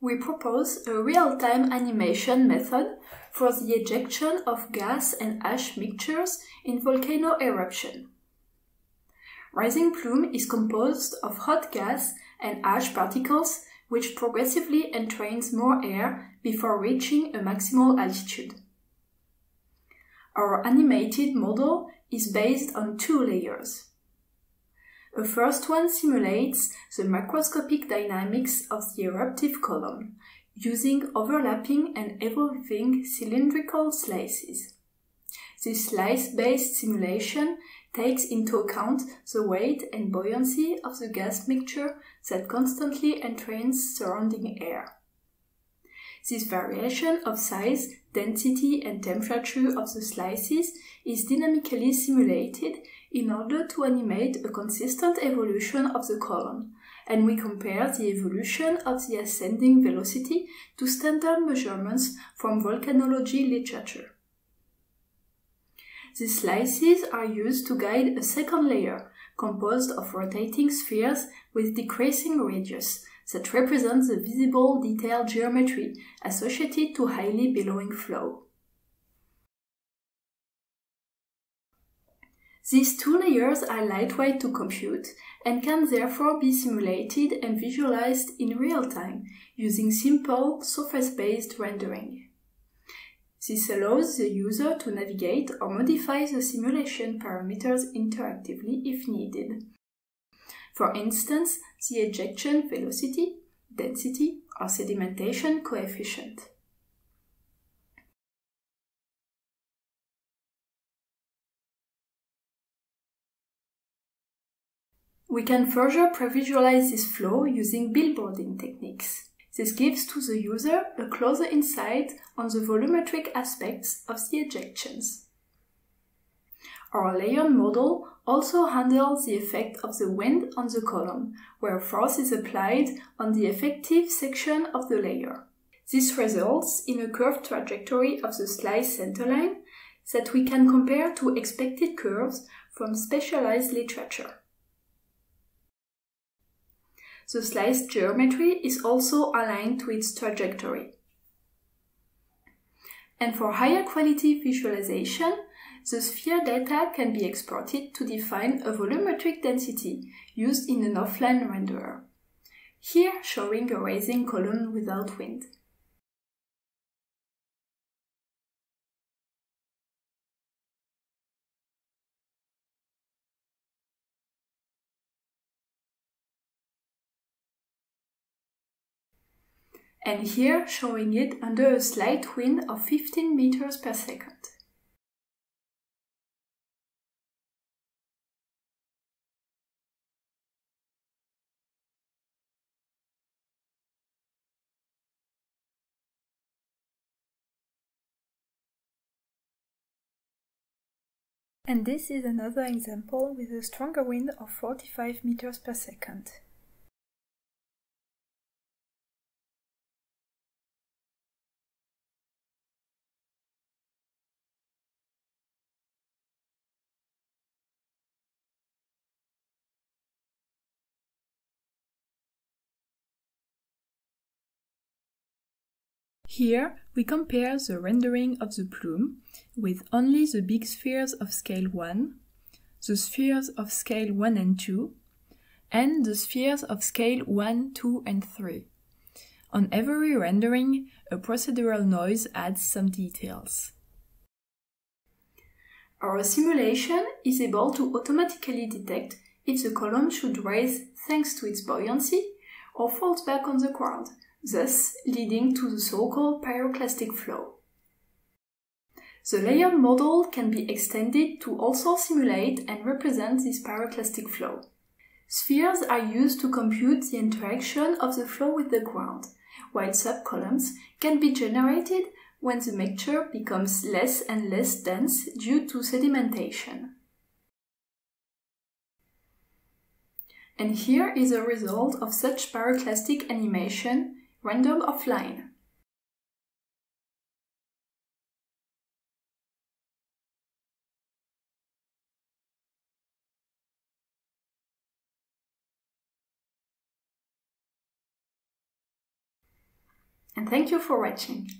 we propose a real-time animation method for the ejection of gas and ash mixtures in volcano eruption. Rising plume is composed of hot gas and ash particles which progressively entrains more air before reaching a maximal altitude. Our animated model is based on two layers. The first one simulates the macroscopic dynamics of the eruptive column using overlapping and evolving cylindrical slices. This slice-based simulation takes into account the weight and buoyancy of the gas mixture that constantly entrains surrounding air. This variation of size, density and temperature of the slices is dynamically simulated in order to animate a consistent evolution of the column, and we compare the evolution of the ascending velocity to standard measurements from volcanology literature. These slices are used to guide a second layer composed of rotating spheres with decreasing radius that represents the visible detailed geometry associated to highly billowing flow. These two layers are lightweight to compute and can therefore be simulated and visualized in real time using simple surface-based rendering. This allows the user to navigate or modify the simulation parameters interactively if needed. For instance, the ejection velocity, density, or sedimentation coefficient. We can further previsualize this flow using billboarding techniques. This gives to the user a closer insight on the volumetric aspects of the ejections. Our layered model also handles the effect of the wind on the column, where force is applied on the effective section of the layer. This results in a curved trajectory of the slice centerline that we can compare to expected curves from specialized literature. The slice geometry is also aligned to its trajectory. And for higher quality visualization, the sphere data can be exported to define a volumetric density used in an offline renderer. Here showing a rising column without wind. And here showing it under a slight wind of 15 meters per second. And this is another example with a stronger wind of 45 meters per second. Here we compare the rendering of the plume with only the big spheres of scale 1, the spheres of scale 1 and 2, and the spheres of scale 1, 2, and 3. On every rendering, a procedural noise adds some details. Our simulation is able to automatically detect if the column should rise thanks to its buoyancy or falls back on the ground thus leading to the so-called pyroclastic flow. The layered model can be extended to also simulate and represent this pyroclastic flow. Spheres are used to compute the interaction of the flow with the ground, while subcolumns can be generated when the mixture becomes less and less dense due to sedimentation. And here is a result of such pyroclastic animation rendered offline. and thank you for watching.